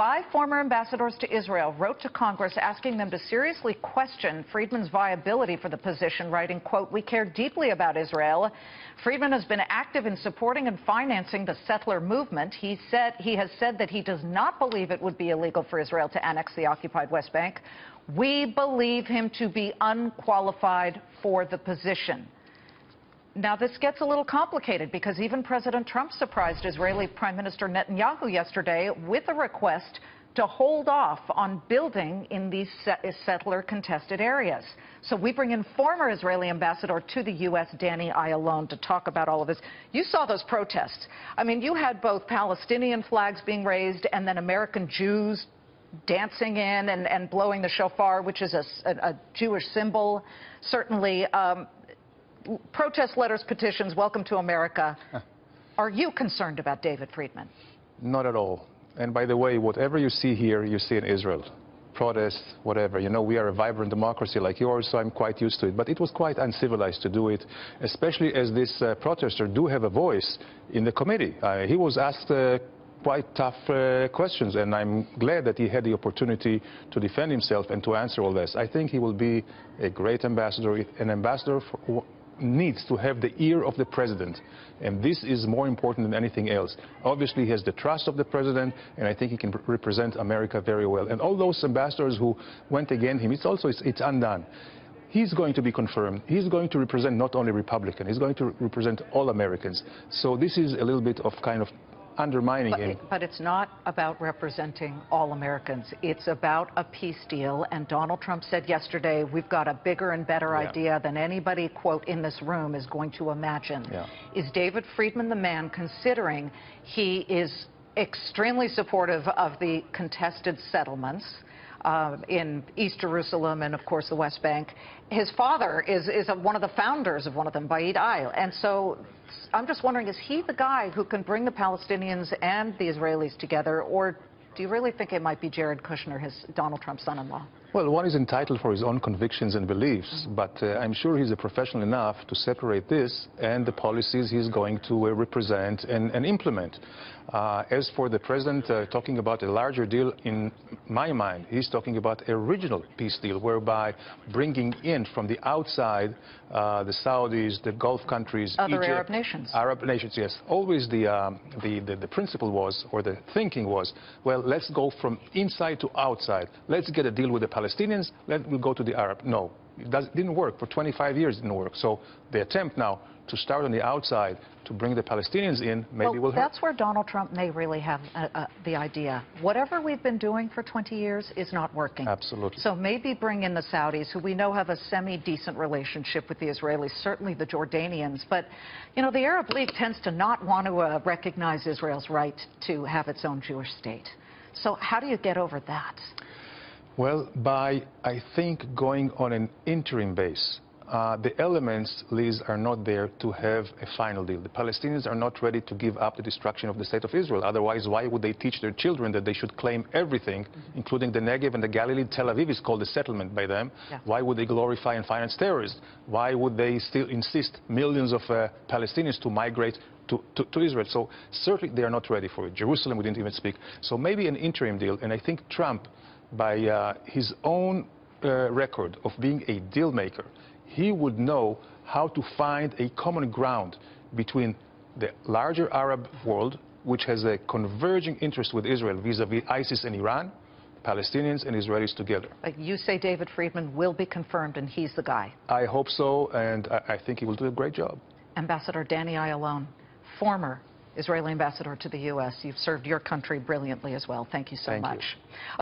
Five former ambassadors to Israel wrote to Congress asking them to seriously question Friedman's viability for the position, writing, quote, we care deeply about Israel. Friedman has been active in supporting and financing the settler movement. He said he has said that he does not believe it would be illegal for Israel to annex the occupied West Bank. We believe him to be unqualified for the position. Now, this gets a little complicated because even President Trump surprised Israeli Prime Minister Netanyahu yesterday with a request to hold off on building in these settler contested areas. So we bring in former Israeli ambassador to the U.S., Danny Ayalon, to talk about all of this. You saw those protests. I mean, you had both Palestinian flags being raised and then American Jews dancing in and, and blowing the shofar, which is a, a, a Jewish symbol. Certainly, um, protest letters, petitions, welcome to America. Are you concerned about David Friedman? Not at all. And by the way, whatever you see here, you see in Israel. Protests, whatever. You know, we are a vibrant democracy like yours, so I'm quite used to it. But it was quite uncivilized to do it, especially as this uh, protester do have a voice in the committee. Uh, he was asked uh, quite tough uh, questions, and I'm glad that he had the opportunity to defend himself and to answer all this. I think he will be a great ambassador, an ambassador for, needs to have the ear of the president, and this is more important than anything else. Obviously, he has the trust of the president, and I think he can represent America very well. And all those ambassadors who went against him, it's also it's, it's undone he's going to be confirmed. He's going to represent not only Republican, he's going to represent all Americans. So this is a little bit of kind of undermining but, him. But it's not about representing all Americans. It's about a peace deal. And Donald Trump said yesterday, we've got a bigger and better yeah. idea than anybody, quote, in this room is going to imagine. Yeah. Is David Friedman the man, considering he is extremely supportive of the contested settlements? Uh, in East Jerusalem and, of course, the West Bank. His father is, is a, one of the founders of one of them, Beit El. And so I'm just wondering, is he the guy who can bring the Palestinians and the Israelis together, or do you really think it might be Jared Kushner, his Donald Trump son-in-law? Well, one is entitled for his own convictions and beliefs, but uh, I'm sure he's a professional enough to separate this and the policies he's going to uh, represent and, and implement. Uh, as for the president uh, talking about a larger deal, in my mind, he's talking about a regional peace deal, whereby bringing in from the outside uh, the Saudis, the Gulf countries, other Egypt, Arab nations. Arab nations, yes. Always the, um, the, the, the principle was, or the thinking was, well, let's go from inside to outside. Let's get a deal with the Palestinians, let we go to the Arab. No, it does, didn't work. For 25 years it didn't work. So the attempt now to start on the outside to bring the Palestinians in maybe well, will hurt. That's where Donald Trump may really have uh, uh, the idea. Whatever we've been doing for 20 years is not working. Absolutely. So maybe bring in the Saudis, who we know have a semi-decent relationship with the Israelis, certainly the Jordanians. But, you know, the Arab League tends to not want to uh, recognize Israel's right to have its own Jewish state. So how do you get over that? Well, by, I think, going on an interim base. Uh, the elements, Liz, are not there to have a final deal. The Palestinians are not ready to give up the destruction of the state of Israel. Otherwise, why would they teach their children that they should claim everything, mm -hmm. including the Negev and the Galilee? Tel Aviv is called a settlement by them. Yeah. Why would they glorify and finance terrorists? Why would they still insist millions of uh, Palestinians to migrate to, to, to, Israel. So certainly they are not ready for it. Jerusalem, we didn't even speak. So maybe an interim deal. And I think Trump by uh, his own uh, record of being a deal maker, he would know how to find a common ground between the larger Arab world, which has a converging interest with Israel vis-a-vis -vis ISIS and Iran, Palestinians and Israelis together. You say David Friedman will be confirmed and he's the guy. I hope so, and I, I think he will do a great job. Ambassador Danny Ayalon, former Israeli ambassador to the U.S. You've served your country brilliantly as well. Thank you so Thank much. You.